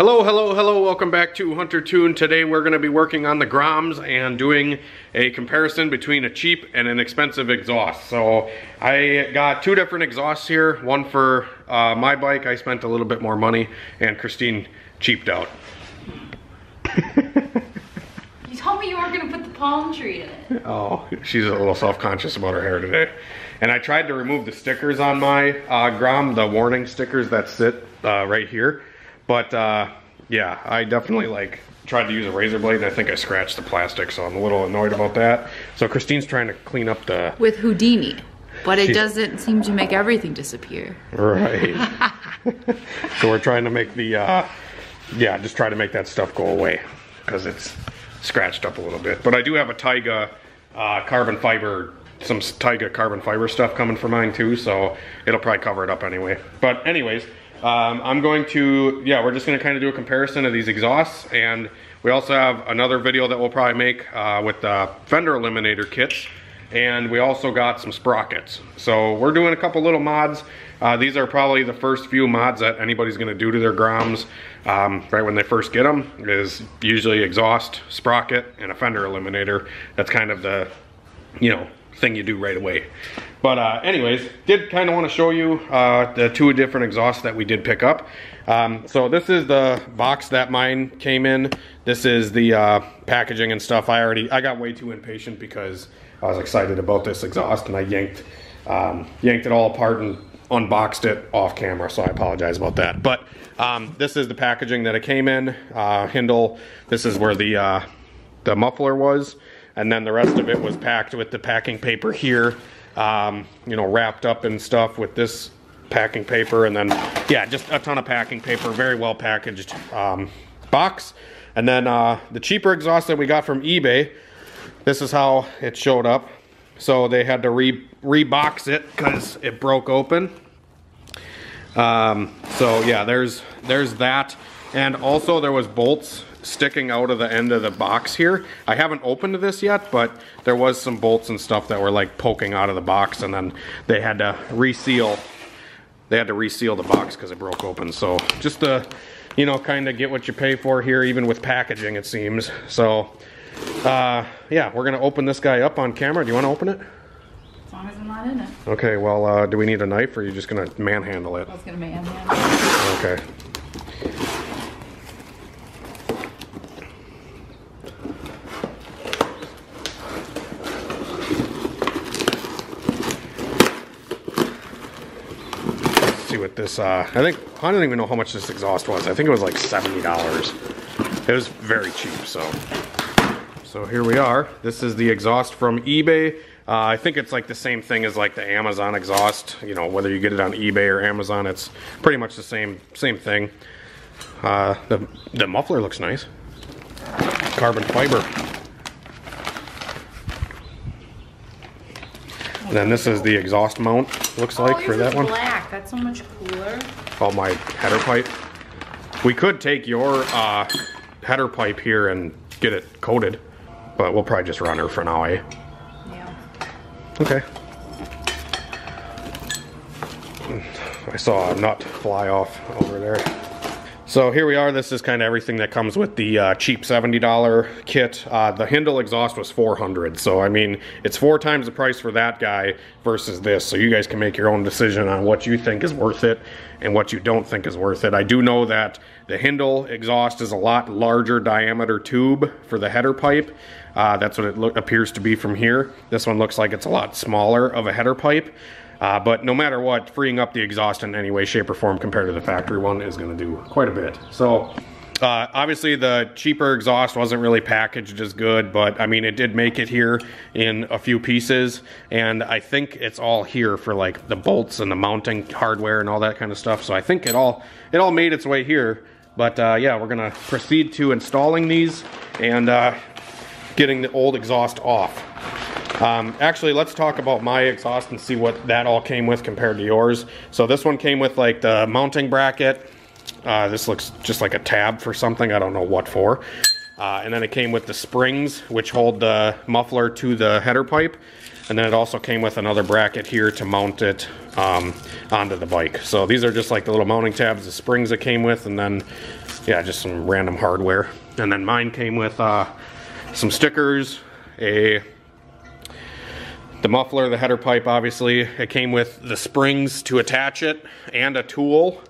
Hello, hello, hello, welcome back to HunterTuned. Today we're going to be working on the Groms and doing a comparison between a cheap and an expensive exhaust. So I got two different exhausts here, one for uh, my bike, I spent a little bit more money, and Christine cheaped out. You told me you weren't gonna put the palm tree in it. Oh, she's a little self-conscious about her hair today. And I tried to remove the stickers on my uh, Grom, the warning stickers that sit uh, right here. But uh, yeah, I definitely like tried to use a razor blade and I think I scratched the plastic, so I'm a little annoyed about that. So Christine's trying to clean up the With Houdini. But it She's- doesn't seem to make everything disappear. right. so we're trying to make the uh, yeah, just try to make that stuff go away because it's scratched up a little bit. But I do have a Tyga uh, carbon fiber, some Tyga carbon fiber stuff coming for mine too, so it'll probably cover it up anyway. But anyways, um, I'm going to yeah, we're just going to kind of do a comparison of these exhausts, and we also have another video that we'll probably make uh, with the fender eliminator kits and we also got some sprockets. So we're doing a couple little mods. Uh, these are probably the first few mods that anybody's gonna do to their Groms um, right when they first get them is usually exhaust, sprocket, and a fender eliminator. That's kind of the, you know, thing you do right away. But uh, anyways, did kind of want to show you uh, the two different exhausts that we did pick up. Um, so this is the box that mine came in. This is the uh, packaging and stuff. I already, I got way too impatient because I was excited about this exhaust and I yanked, um, yanked it all apart and unboxed it off camera. So I apologize about that. But um, this is the packaging that it came in. Uh, Hindle, this is where the, uh, the muffler was and then the rest of it was packed with the packing paper here um, you know wrapped up and stuff with this packing paper. And then yeah just a ton of packing paper very well packaged um, box. And then uh, the cheaper exhaust that we got from ebay this is how it showed up. So they had to re rebox it because it broke open. Um, so yeah, there's there's that, and also there was bolts sticking out of the end of the box here. I haven't opened this yet, but there was some bolts and stuff that were like poking out of the box, and then they had to reseal. They had to reseal the box because it broke open. So just to, you know, kind of get what you pay for here, even with packaging, it seems. So, uh, yeah, we're gonna open this guy up on camera. Do you want to open it? As long as I'm not in it. Okay. Well, uh, do we need a knife, or are you just gonna manhandle it? I was gonna manhandle. Okay. This, uh, I think, I don't even know how much this exhaust was. I think it was like $70. It was very cheap, so. So here we are. This is the exhaust from eBay. Uh, I think it's like the same thing as like the Amazon exhaust. You know, whether you get it on eBay or Amazon, it's pretty much the same same thing. Uh, the the muffler looks nice. Carbon fiber. And then this is the exhaust mount. Looks like oh, for that one. black. That's so much cooler. Oh, my header pipe. We could take your uh, header pipe here and get it coated, but we'll probably just run her for now, eh? Yeah. Okay. I saw a nut fly off over there. So here we are. This is kind of everything that comes with the uh, cheap $70 kit. Uh, the Hindle exhaust was 400 So, I mean, it's four times the price for that guy versus this. So you guys can make your own decision on what you think is worth it and what you don't think is worth it. I do know that the Hindle exhaust is a lot larger diameter tube for the header pipe. Uh, that's what it appears to be from here. This one looks like it's a lot smaller of a header pipe. Uh, but no matter what, freeing up the exhaust in any way, shape, or form compared to the factory one is going to do quite a bit. So, uh, obviously, the cheaper exhaust wasn't really packaged as good, but I mean, it did make it here in a few pieces, and I think it's all here for like the bolts and the mounting hardware and all that kind of stuff. So I think it all it all made its way here. But uh, yeah, we're gonna proceed to installing these and uh, getting the old exhaust off. Um, actually, let's talk about my exhaust and see what that all came with compared to yours. So this one came with like the mounting bracket. Uh, this looks just like a tab for something. I don't know what for. Uh, and then it came with the springs, which hold the muffler to the header pipe. And then it also came with another bracket here to mount it um, onto the bike. So these are just like the little mounting tabs, the springs it came with, and then yeah, just some random hardware. And then mine came with uh, some stickers, a the muffler, the header pipe, obviously. It came with the springs to attach it and a tool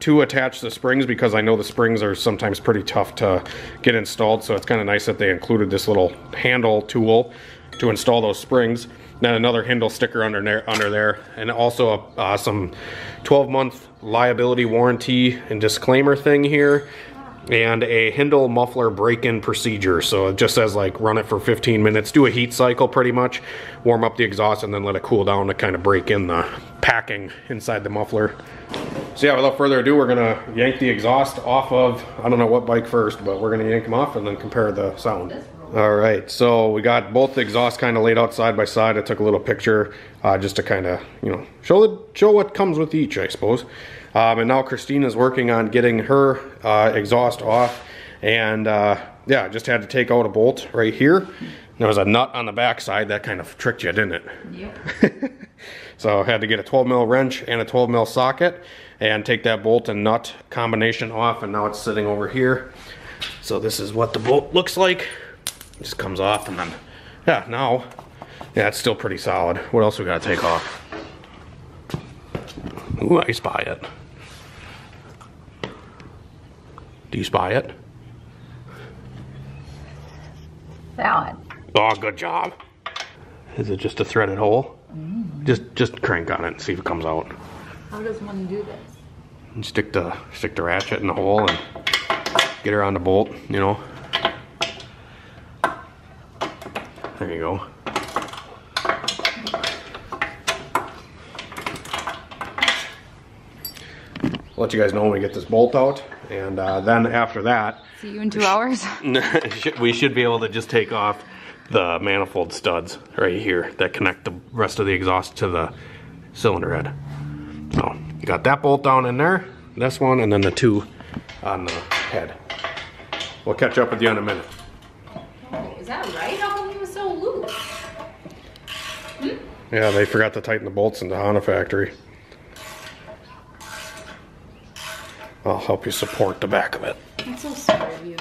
to attach the springs because I know the springs are sometimes pretty tough to get installed. So it's kind of nice that they included this little handle tool to install those springs. Then another Hindle sticker under there, under there, and also uh, some 12 month liability warranty and disclaimer thing here and a Hindle muffler break-in procedure. So it just says like run it for 15 minutes, do a heat cycle pretty much, warm up the exhaust and then let it cool down to kind of break in the packing inside the muffler. So yeah, without further ado, we're gonna yank the exhaust off of, I don't know what bike first, but we're gonna yank them off and then compare the sound. All right, so we got both the exhaust kind of laid out side by side. I took a little picture uh, just to kind of, you know, show the, show what comes with each, I suppose. Um, and now Christina's working on getting her uh, exhaust off. And uh, yeah, just had to take out a bolt right here. There was a nut on the back side that kind of tricked you, didn't it? Yep. so I had to get a 12 mil wrench and a 12 mil socket and take that bolt and nut combination off. And now it's sitting over here. So this is what the bolt looks like. It just comes off and then, yeah, now, yeah, it's still pretty solid. What else we gotta take off? Ooh, I spy it. Do you spy it? That one. Oh, good job. Is it just a threaded hole? Mm-hmm. Just just crank on it and see if it comes out. How does one do this? And stick the stick the ratchet in the hole and get her on the bolt, you know. There you go. Let you guys know when we get this bolt out, and uh, then after that, See you in two hours? we should be able to just take off the manifold studs right here that connect the rest of the exhaust to the cylinder head. So you got that bolt down in there, this one, and then the two on the head. We'll catch up with you in a minute. Oh, is that right? How come he was so loose? Yeah, they forgot to tighten the bolts in the Honda factory. I'll help you support the back of it. That's so of you.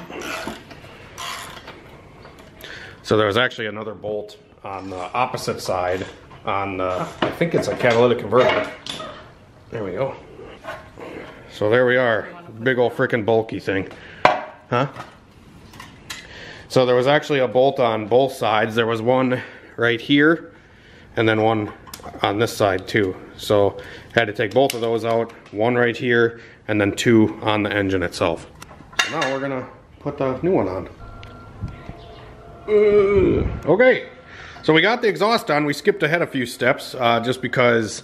So there was actually another bolt on the opposite side on the, I think it's a catalytic converter. There we go. So there we are, big old freaking bulky thing. Huh? So there was actually a bolt on both sides. There was one right here and then one on this side too. So had to take both of those out, one right here and then two on the engine itself. So now we're gonna put the new one on. Uh, okay, so we got the exhaust on. We skipped ahead a few steps uh, just because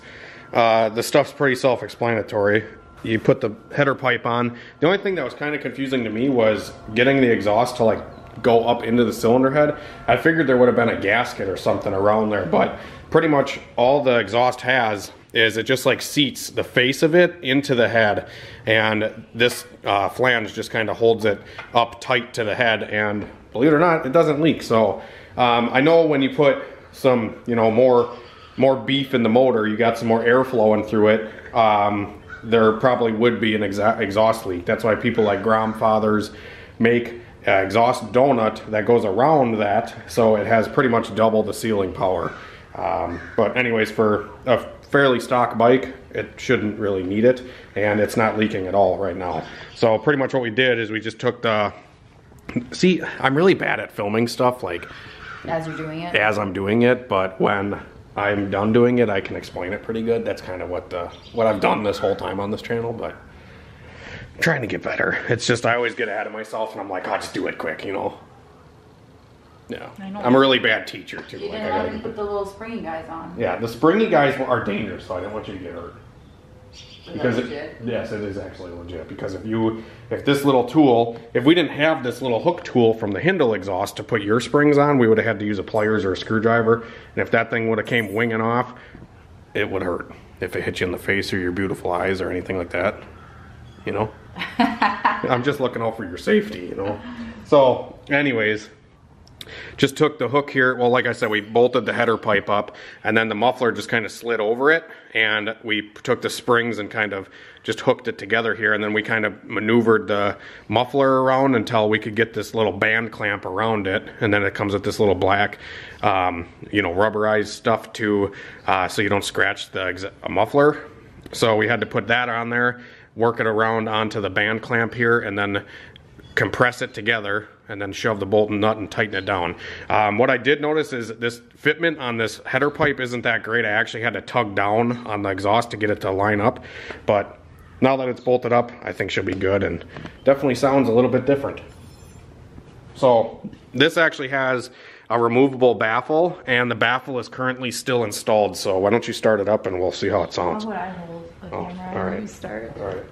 uh, the stuff's pretty self-explanatory. You put the header pipe on. The only thing that was kind of confusing to me was getting the exhaust to like go up into the cylinder head. I figured there would have been a gasket or something around there, but pretty much all the exhaust has is it just like seats the face of it into the head and this uh, flange just kind of holds it up tight to the head and believe it or not it doesn't leak so um, I know when you put some you know more more beef in the motor you got some more air flowing through it um, there probably would be an exhaust leak that's why people like grandfathers make uh, exhaust donut that goes around that so it has pretty much double the sealing power. Um, but anyways for a fairly stock bike it shouldn't really need it and it's not leaking at all right now. So pretty much what we did is we just took the see i'm really bad at filming stuff like As you're doing it? as i'm doing it but when i'm done doing it i can explain it pretty good. That's kind of what the what i've done this whole time on this channel but trying to get better it's just i always get ahead of myself and i'm like i'll just do it quick you know yeah I know. i'm a really bad teacher too You like, I didn't have gotta- to put the little springy guys on. yeah, the springy guys are dangerous, so I didn't want you to get hurt. that Because it, yes, it is actually legit. Because if you, if this little tool, if we didn't have this little hook tool from the Hindle exhaust to put your springs on, we would have had to use a pliers or a screwdriver. And if that thing would have came winging off, it would hurt. If it hit you in the face or your beautiful eyes or anything like that, you know. I'm just looking out for your safety, you know. So, anyways, just took the hook here. Well, like I said, we bolted the header pipe up, and then the muffler just kind of slid over it, and we took the springs and kind of just hooked it together here, and then we kind of maneuvered the muffler around until we could get this little band clamp around it, and then it comes with this little black, um, you know, rubberized stuff to uh, so you don't scratch the muffler. So we had to put that on there, work it around onto the band clamp here, and then compress it together and then shove the bolt and nut and tighten it down. Um, what I did notice is this fitment on this header pipe isn't that great. I actually had to tug down on the exhaust to get it to line up, but now that it's bolted up, I think she'll be good and definitely sounds a little bit different. So this actually has a removable baffle and the baffle is currently still installed. So why don't you start it up and we'll see how it sounds. How would I hold the Oh, camera? all right. Me start. All right.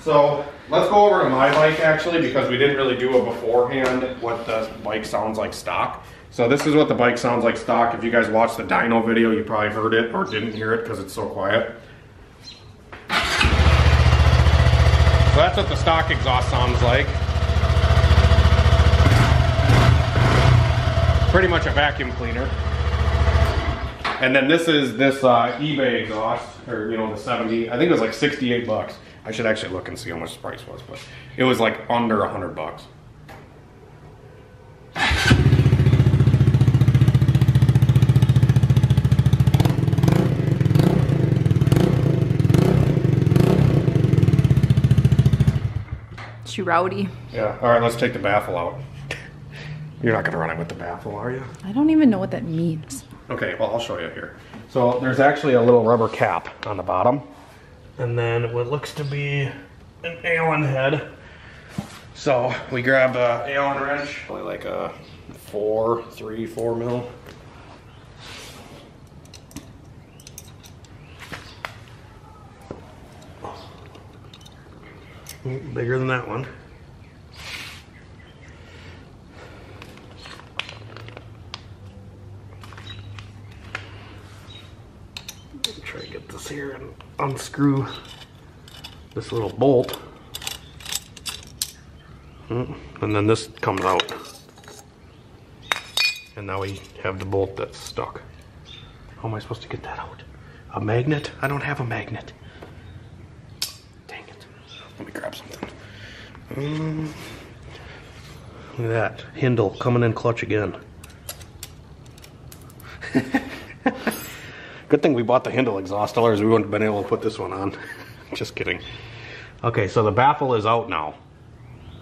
So let's go over to my bike actually because we didn't really do a beforehand what the bike sounds like stock. So this is what the bike sounds like stock. If you guys watched the dyno video, you probably heard it or didn't hear it because it's so quiet. So that's what the stock exhaust sounds like. Pretty much a vacuum cleaner. And then this is this uh, eBay exhaust, or you know the 70. I think it was like 68 bucks. I should actually look and see how much the price was, but it was like under 100 bucks. She rowdy. Yeah. All right, let's take the baffle out. You're not gonna run it with the baffle, are you? I don't even know what that means. Okay, well, I'll show you here. So there's actually a little rubber cap on the bottom. And then what looks to be an Allen head. So we grab a Allen wrench, probably like a four, three, four mil. Bigger than that one. Try to get this here and unscrew this little bolt. Mm, And then this comes out. And now we have the bolt that's stuck. How am I supposed to get that out? A magnet? I don't have a magnet. Dang it. Let me grab something. Um, look at that. Hindle coming in clutch again. Good thing we bought the Hindle exhaust, otherwise we wouldn't have been able to put this one on. Just kidding. Okay, so the baffle is out now.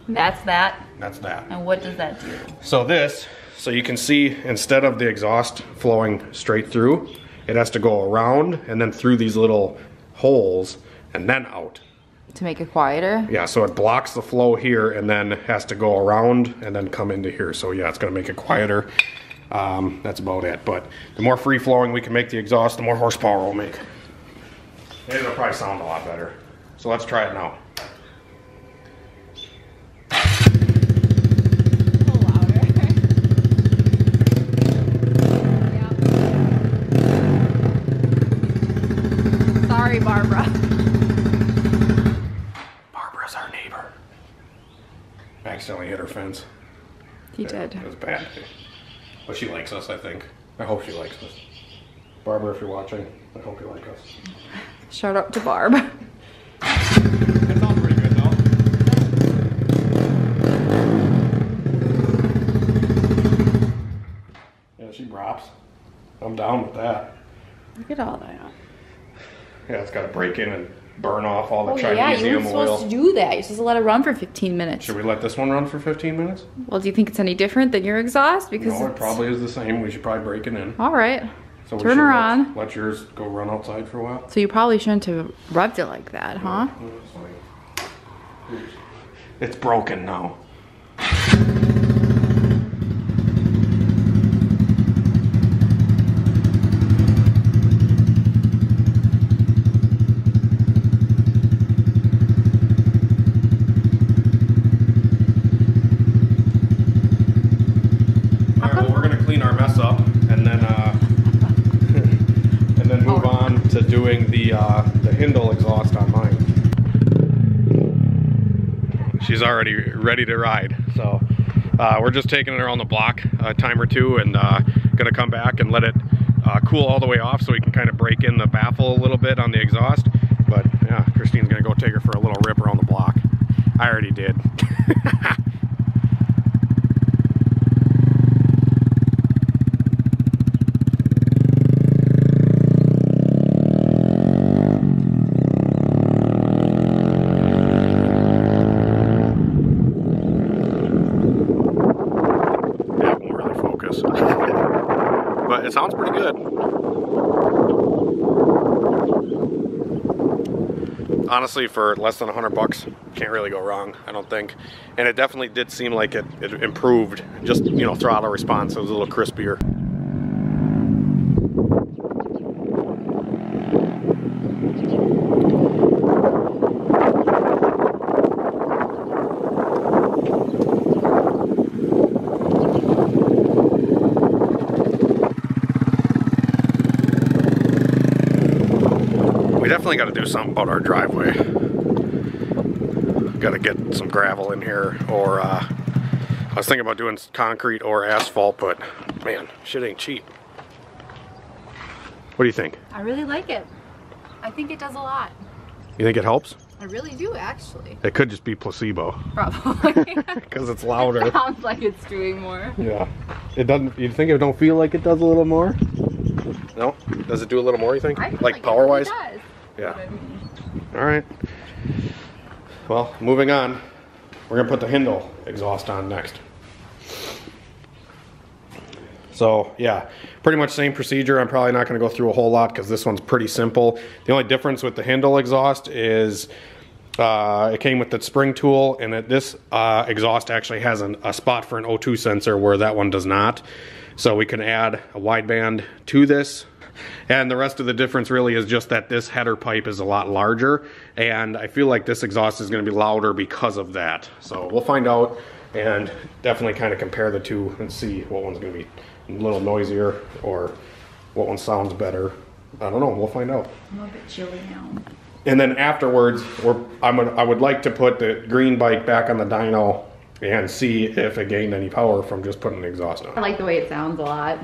That's that. That's that. And what does that do? So this, so you can see instead of the exhaust flowing straight through, it has to go around and then through these little holes and then out. To make it quieter? Yeah, so it blocks the flow here and then has to go around and then come into here. So yeah, it's gonna make it quieter. Um, that's about it. But the more free flowing we can make the exhaust, the more horsepower we'll make. And it'll probably sound a lot better. So let's try it now. Sorry, Barbara. Barbara's our neighbor. Accidentally hit her fence. He did. It was bad. But she likes us, I think. I hope she likes us. Barbara, if you're watching, I hope you like us. Shout out to Barb. It sounds pretty good though. Yeah, she drops. I'm down with that. Look at all that. Yeah, it's got to break in and burn off all the Oh yeah, you weren't supposed oil. to do that. You're supposed to let it run for 15 minutes. Should we let this one run for 15 minutes? Well, do you think it's any different than your exhaust? Because No, it probably is the same. We should probably break it in. All right. So Turn her on. Let yours go run outside for a while. So you probably shouldn't have rubbed it like that, huh? No, it's. It's broken now. All right, well, we're gonna clean our mess up and then, uh, and then move Oh. on to doing the, uh, the Hindle exhaust on mine. She's already ready to ride. So, Uh, we're just taking it around the block a time or two and uh, gonna come back and let it uh, cool all the way off so we can kind of break in the baffle a little bit on the exhaust. But yeah, Christine's gonna go take her for a little rip around the block. I already did. Yeah, won't really focus. It sounds pretty good. Honestly, for less than 100 bucks, can't really go wrong, I don't think. And it definitely did seem like it, it improved. Just, you know, throttle response, it was a little crispier. We definitely got to do something about our driveway. Got to get some gravel in here, or uh, I was thinking about doing concrete or asphalt, but man, shit ain't cheap. What do you think? I really like it. I think it does a lot. You think it helps? I really do, actually. It could just be placebo Probably. because it's louder. Sounds like it's doing more. Yeah. It doesn't. You think it don't feel like it does a little more? No. Does it do a little more? You think? Like like power it really. Yeah. All right. Well, moving on. We're gonna put the Hindle exhaust on next. So yeah, pretty much same procedure. I'm probably not gonna go through a whole lot because this one's pretty simple. The only difference with the Hindle exhaust is uh, it came with the spring tool, and that this uh, exhaust actually has an, a spot for an O2 sensor where that one does not. So we can add a wideband to this. And the rest of the difference really is just that this header pipe is a lot larger, and I feel like this exhaust is going to be louder because of that. So we'll find out and definitely kind of compare the two and see what one's going to be a little noisier or what one sounds better. I don't know. We'll find out. I'm a bit chilly now. And then afterwards, we're, I'm gonna, I would like to put the green bike back on the dyno and see if it gained any power from just putting the exhaust on. I like the way it sounds a lot.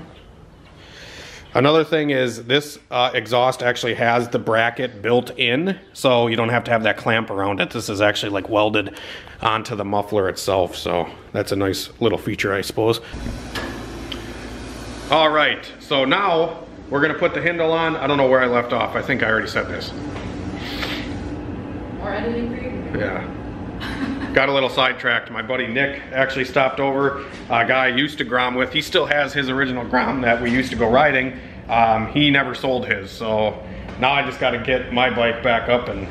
Another thing is this uh, exhaust actually has the bracket built in, so you don't have to have that clamp around it. This is actually like welded onto the muffler itself, so that's a nice little feature, I suppose. All right, so now we're gonna put the Hindle on. I don't know where I left off. I think I already said this. More editing for you? Yeah. Got a little sidetracked. My buddy Nick actually stopped over. A guy I used to Grom with. He still has his original Grom that we used to go riding. Um, he never sold his, so now I just got to get my bike back up and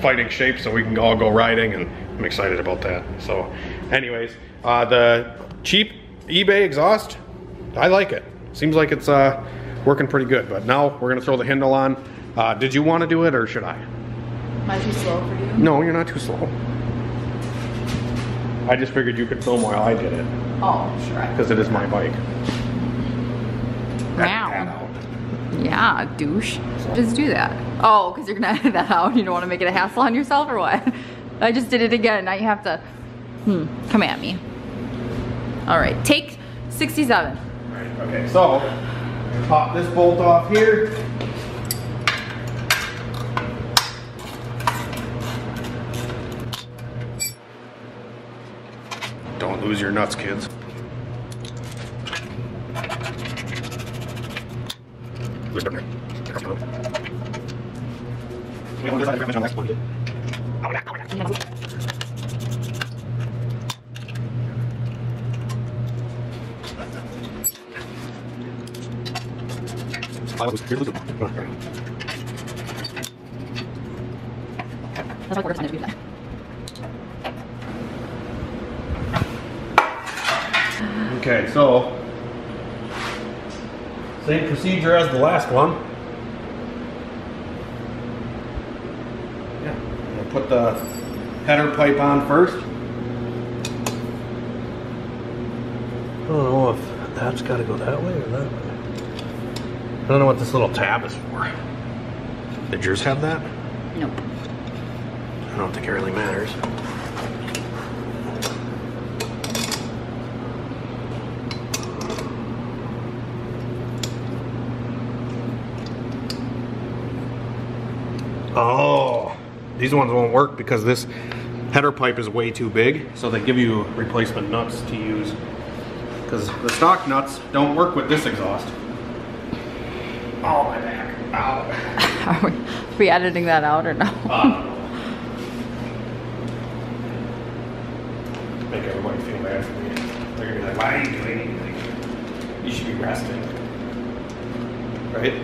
fighting shape so we can all go riding, and I'm excited about that. So, anyways, uh, the cheap eBay exhaust, I like it. Seems like it's uh, working pretty good. But now we're gonna throw the Hindle on. Uh, did you want to do it or should I? Am I too slow for you? No, you're not too slow. I just figured you could film while I did it, Oh, sure. Because it is my bike. Wow. Yeah, douche. Just do that. Oh, because you're gonna edit that out. You don't want to make it a hassle on yourself or what? I just did it again. Now you have to, hmm, come at me. All right, take 67. Right, okay, so pop this bolt off here. Don't lose your nuts, kids. That's like we're trying do that. Okay, so same procedure as the last one. Yeah, I'm put the header pipe on first. I don't know if that's got to go that way or that way don't know what this little tab is for. Did yours have that? Nope. I don't think it really matters. Oh, these ones won't work because this header pipe is way too big. So they give you replacement nuts to use because the stock nuts don't work with this exhaust. Oh, my back. Ow. Are we, are we editing that out or no? Uh, make everybody feel bad for me. They're gonna be like, why are you doing anything? You should be resting. Right?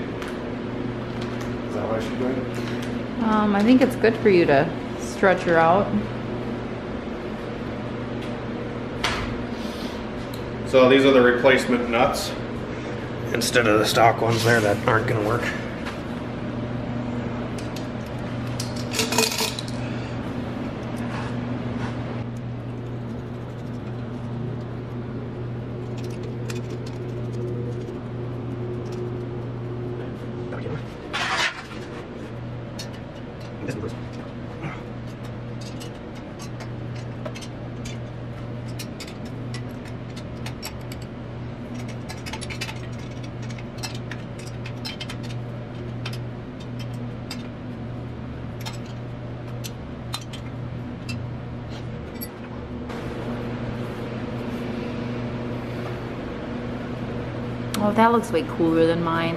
Is that what I should do? Um, I think it's good for you to stretch her out. So these are the replacement nuts instead of the stock ones there that aren't gonna work. Oh, that looks way cooler than mine.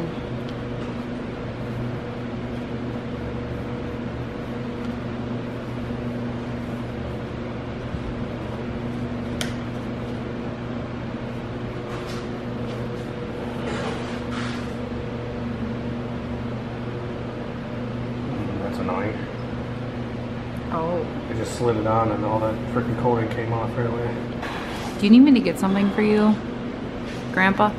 That's annoying. Oh. I just slid it on and all that freaking coating came off right away. Do you need me to get something for you, Grandpa?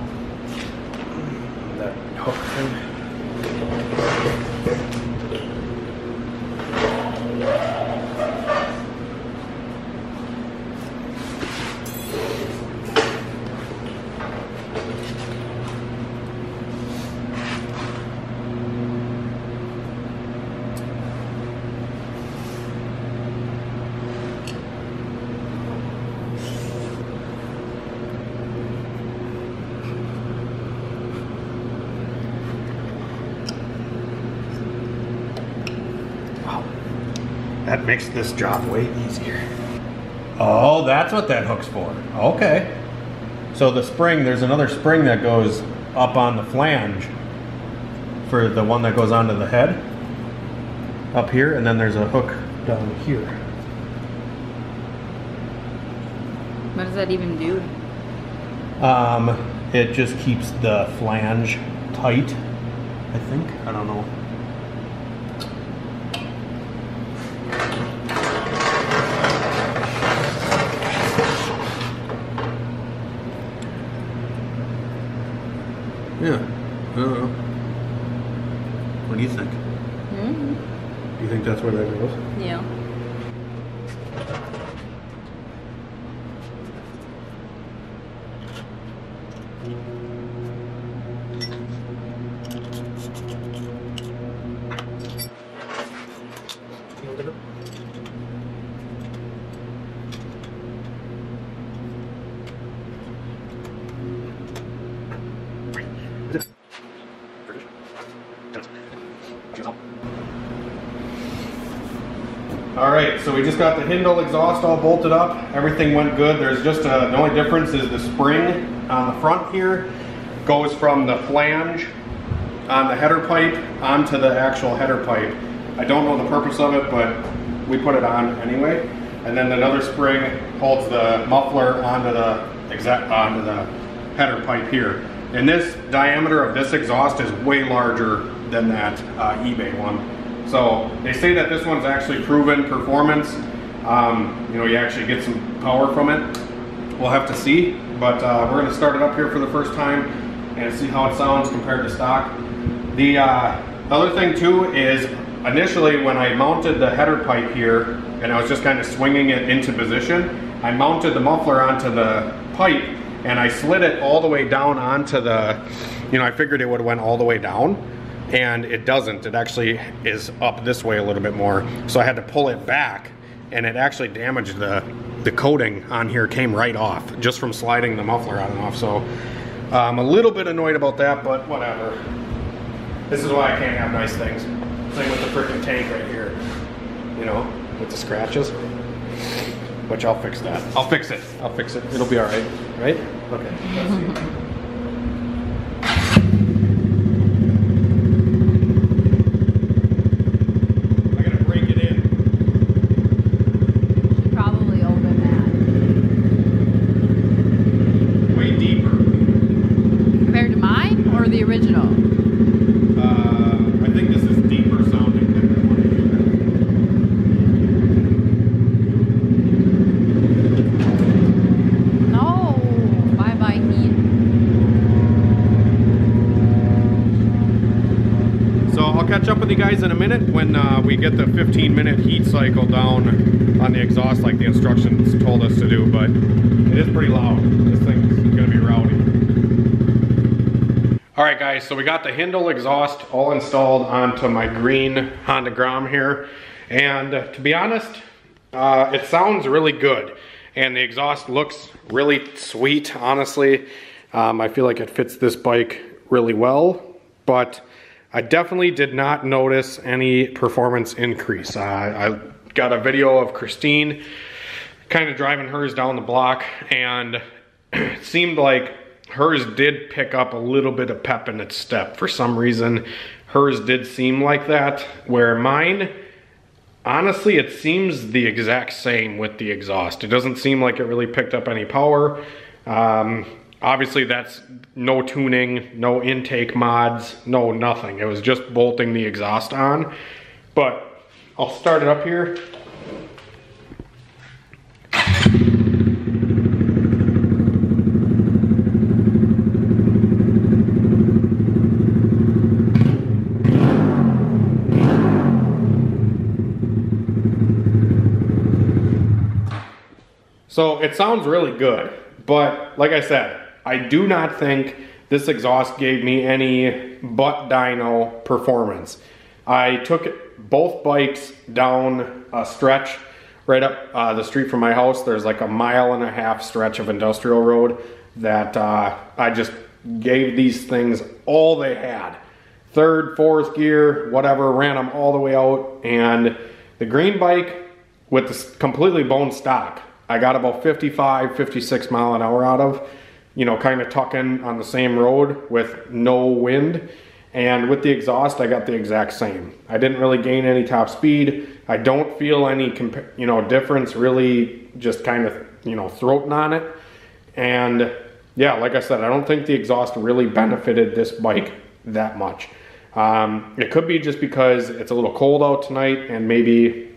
That makes this job way easier. Oh, that's what that hook's for. Okay. So the spring, there's another spring that goes up on the flange for the one that goes onto the head up here, and then there's a hook down here. What does that even do? Um, it just keeps the flange tight, I think. I don't know. Yeah, I don't know. What do you think? Mm-hmm. Do you think that's where that goes? Yeah. All right, so we just got the Hindle exhaust all bolted up. Everything went good. There's just a, the only difference is the spring on the front here goes from the flange on the header pipe onto the actual header pipe. I don't know the purpose of it, but we put it on anyway. And then another spring holds the muffler onto the exact onto the header pipe here. And this diameter of this exhaust is way larger than that uh, eBay one. So they say that this one's actually proven performance. Um, you know, you actually get some power from it. We'll have to see, but uh, we're gonna start it up here for the first time and see how it sounds compared to stock. The uh, other thing too is initially when I mounted the header pipe here and I was just kind of swinging it into position, I mounted the muffler onto the pipe and I slid it all the way down onto the, you know, I figured it would have went all the way down and it doesn't. It actually is up this way a little bit more. So I had to pull it back and it actually damaged the, the coating on here came right off just from sliding the muffler on and off. So I'm a little bit annoyed about that, but whatever. This is why I can't have nice things. Same with the freaking tank right here. you know, with the scratches. Which I'll fix that. I'll fix it. I'll fix it. It'll be all right, right? Okay. Let's see. I gotta break it in. Should probably open Way deeper. that. Compared to mine or the original? Uh, I think this is deeper sounding than the one you No. Bye bye heat. So I'll catch up with you guys in a minute when uh, we get the 15 minute heat cycle down on the exhaust like the instructions told us to do, but it is pretty loud. This thing's gonna be rowdy. Right guys, so we got the Hindle exhaust all installed onto my green Honda Grom here. And to be honest, uh, it sounds really good. And the exhaust looks really sweet, honestly. Um, I feel like it fits this bike really well, but I definitely did not notice any performance increase. Uh, I got a video of Christine kind of driving hers down the block and it seemed like hers did pick up a little bit of pep in its step. For some reason hers did seem like that where mine honestly it seems the exact same with the exhaust. It doesn't seem like it really picked up any power. Um, obviously that's no tuning no intake mods no nothing. It was just bolting the exhaust on. But i'll start it up here So it sounds really good, but like I said, I do not think this exhaust gave me any butt dyno performance. I took both bikes down a stretch right up uh, the street from my house. There's like a mile and a half stretch of industrial road that uh, I just gave these things all they had. Third, fourth gear, whatever, ran them all the way out. And the green bike with the completely bone stock, I got about 55, 56 mile an hour out of, you know, kind of tucking on the same road with no wind. And with the exhaust, I got the exact same. I didn't really gain any top speed. I don't feel any, you know, difference really just kind of, you know, throating on it. And yeah, like I said, I don't think the exhaust really benefited this bike that much. Um, it could be just because it's a little cold out tonight and maybe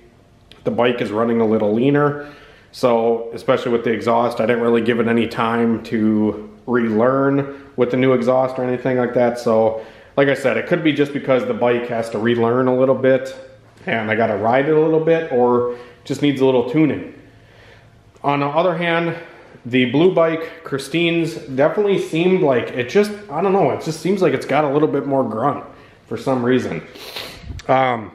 the bike is running a little leaner. So, especially with the exhaust, I didn't really give it any time to relearn with the new exhaust or anything like that. So, like I said, it could be just because the bike has to relearn a little bit and I got to ride it a little bit or just needs a little tuning. On the other hand, the blue bike, Christine's, definitely seemed like it just, I don't know, it just seems like it's got a little bit more grunt for some reason. Um,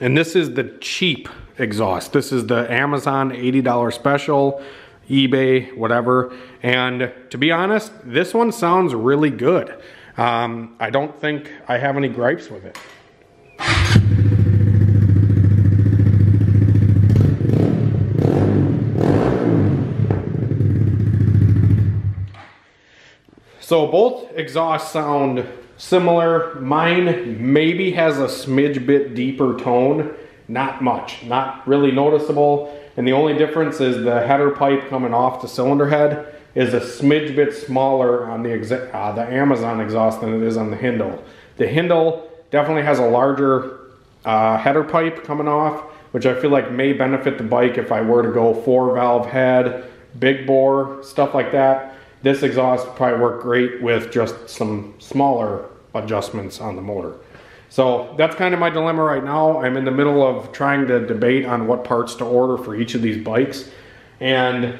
and this is the cheap exhaust. This is the Amazon $80 special, eBay, whatever. And to be honest, this one sounds really good. Um, I don't think I have any gripes with it. So both exhausts sound similar. Mine maybe has a smidge bit deeper tone, not much, not really noticeable. And the only difference is the header pipe coming off the cylinder head is a smidge bit smaller on the uh, the Amazon exhaust than it is on the Hindle. The Hindle definitely has a larger uh, header pipe coming off, which I feel like may benefit the bike if I were to go four valve head, big bore, stuff like that. This exhaust probably work great with just some smaller adjustments on the motor. So that's kind of my dilemma right now. I'm in the middle of trying to debate on what parts to order for each of these bikes. And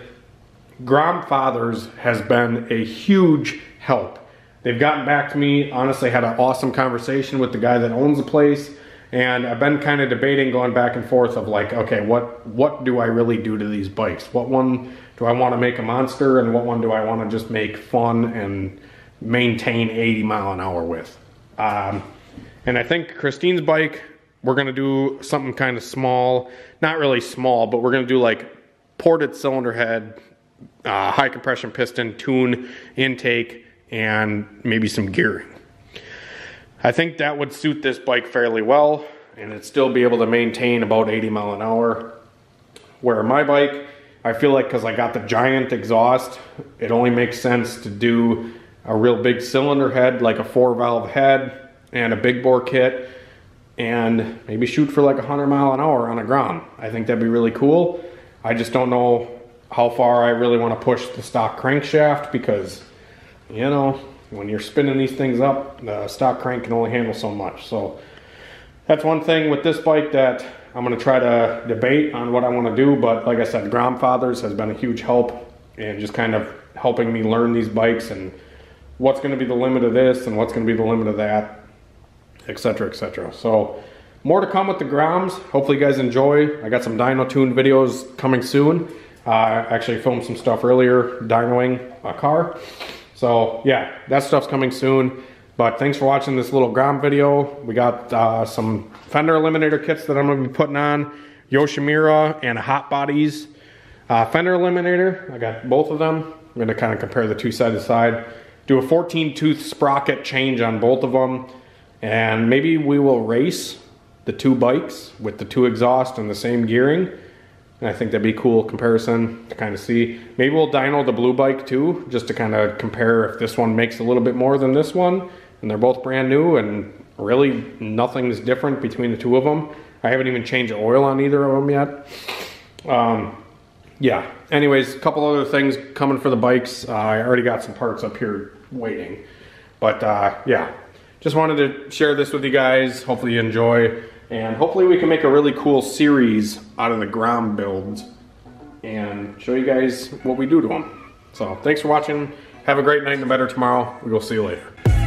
Grandfather's has been a huge help. They've gotten back to me, honestly, had an awesome conversation with the guy that owns the place. And I've been kind of debating, going back and forth of like, okay, what what do I really do to these bikes? What one do I want to make a monster, and what one do I want to just make fun and maintain 80 mile an hour with? Um, and I think Christine's bike we're gonna do something kind of small, not really small, but we're gonna do like ported cylinder head, uh, high compression piston, tune, intake, and maybe some gearing. I think that would suit this bike fairly well and it'd still be able to maintain about 80 mile an hour. Where my bike, I feel like because I got the giant exhaust, it only makes sense to do a real big cylinder head, like a four valve head and a big bore kit and maybe shoot for like 100 mile an hour on the ground. I think that'd be really cool. I just don't know how far I really want to push the stock crankshaft because, you know, when you're spinning these things up, the stock crank can only handle so much. So that's one thing with this bike that I'm going to try to debate on what I want to do. But like I said, Grandfathers has been a huge help and just kind of helping me learn these bikes and what's going to be the limit of this and what's going to be the limit of that, etc., etc. So more to come with the Groms. Hopefully you guys enjoy. I got some dyno tuned videos coming soon. Uh, I actually filmed some stuff earlier, dynoing a car. So yeah, that stuff's coming soon. But thanks for watching this little Grom video. We got uh, some fender eliminator kits that I'm gonna be putting on, Yoshimura and Hot Bodies uh, fender eliminator. I got both of them. I'm gonna kind of compare the two side to side. Do a 14 tooth sprocket change on both of them. And maybe we will race the two bikes with the two exhaust and the same gearing. And I think that'd be cool comparison to kind of see. Maybe we'll dyno the blue bike too, just to kind of compare if this one makes a little bit more than this one. And they're both brand new and really nothing is different between the two of them. I haven't even changed the oil on either of them yet. Um, yeah, anyways, a couple other things coming for the bikes. Uh, I already got some parts up here waiting. But uh, yeah, just wanted to share this with you guys. Hopefully you enjoy. And hopefully we can make a really cool series out of the Grom builds and show you guys what we do to them. So thanks for watching. Have a great night and a better tomorrow. We will see you later.